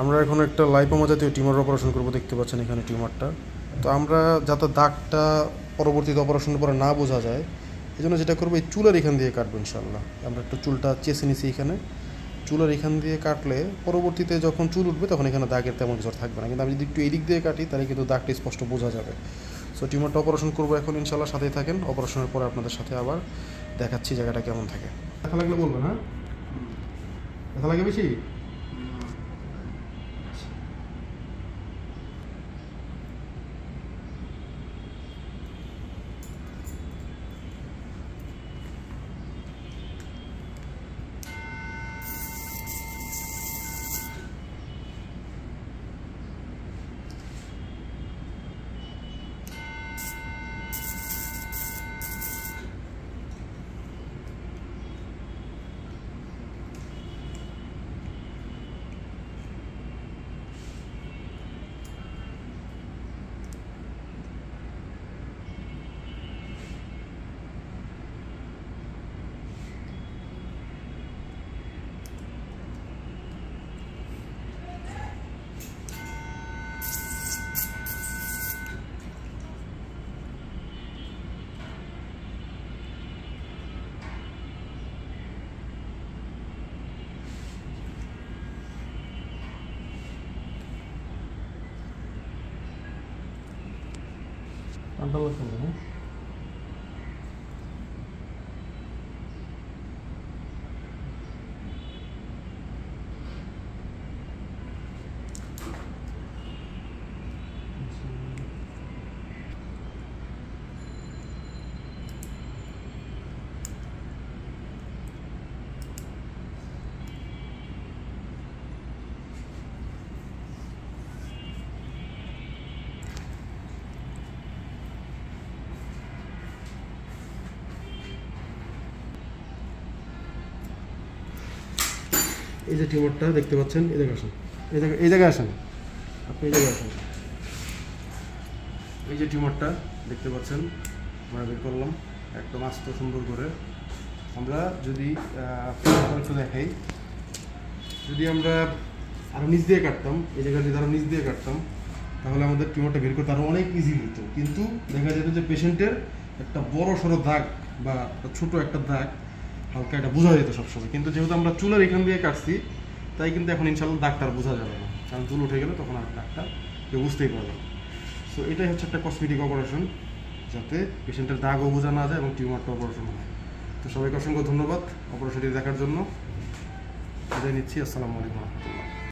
আমরা এখন একটা লাইপোমা জাতীয় টিউমার অপারেশন করব দেখতে পাচ্ছেন এখানে টিউমারটা তো আমরা যাতে দাগটা পরবর্তীতে অপারেশনের পরে না বোঝা যায় এই জন্য যেটা করব এই চুলের এখান দিয়ে কাটবো ইনশাল্লাহ আমরা একটু চুলটা চেষে নিছি এখানে। চুলের এখান দিয়ে কাটলে পরবর্তীতে যখন চুল উঠবে তখন এখানে দাগের তেমন কিছু থাকবে না। কিন্তু আমি যদি একটু এদিক দিয়ে কাটি তাহলে কিন্তু দাগটা স্পষ্ট বোঝা যাবে। সো টিউমারটা অপারেশন করব এখন ইনশাল্লাহ সাথেই থাকেন। অপারেশনের পরে আপনাদের সাথে আবার দেখাচ্ছি জায়গাটা কেমন থাকে। ব্যথা লাগলে বলবেন হ্যাঁ? ব্যথা লাগে বেশি? ঠান্ডা লাগছে না হ্যাঁ? এই যে টিউমারটা দেখতে পাচ্ছেন, এই জায়গায় আসেন। এই জায়গায় এই জায়গায় আসেন। আপনি এই জায়গায় আসেন। এই যে টিউমারটা দেখতে পাচ্ছেন, আমরা বের করলাম একদম আস্ত সুন্দর করে। আমরা যদি একটু দেখাই। যদি আমরা আরও নিচ দিয়ে কাটতাম, এই জায়গায় যদি আরও নিচ দিয়ে কাটতাম, তাহলে আমাদের টিউমারটা বের করতে আরও অনেক ইজি হতো কিন্তু দেখা যেত যে পেশেন্টের একটা বড় সড়ো দাগ বা ছোট একটা দাগ হালকা এটা বোঝা যেত সবসময়। কিন্তু যেহেতু আমরা চুলের এখান দিয়ে কাটছি, তাই কিন্তু এখন ইনশাল্লাহ ডাক্তার বোঝা যাবে না। কারণ চুল উঠে গেলে তখন আর ডাক্তার কেউ বুঝতেই পারবে সো এটাই হচ্ছে একটা কসমেটিক অপারেশন যাতে পেশেন্টের দাগও বোঝা না যায় এবং টিউমারটা অপারেশন হয়। তো সবাইকে অসংখ্য ধন্যবাদ অপারেশনটি দেখার জন্য। বিদায় নিচ্ছি, আসসালামু আলাইকুম। রহমতুল্লাহ